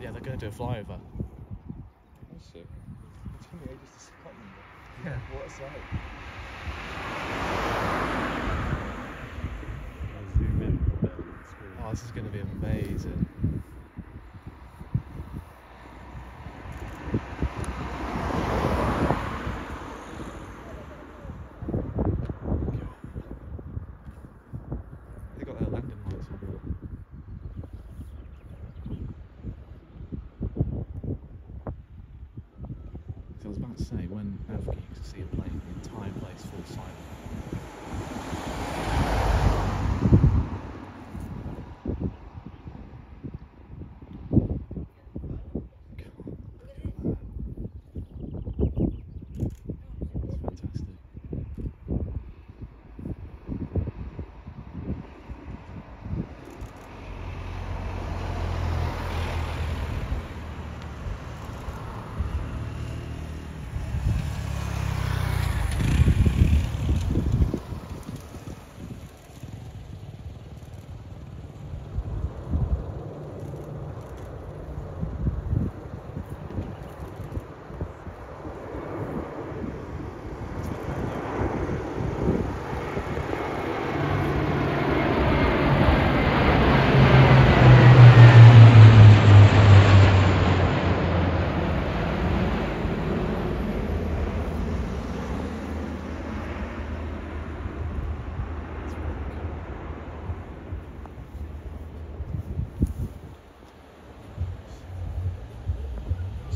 Yeah, they're going to do a flyover. That's sick. It took me ages to spot them. but Yeah. What a sight. I'll zoom in a bit on. Oh, this is going to be amazing. Say, when Africa you can see a plane, the entire place falls silent.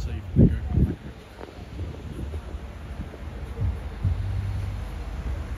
this evening.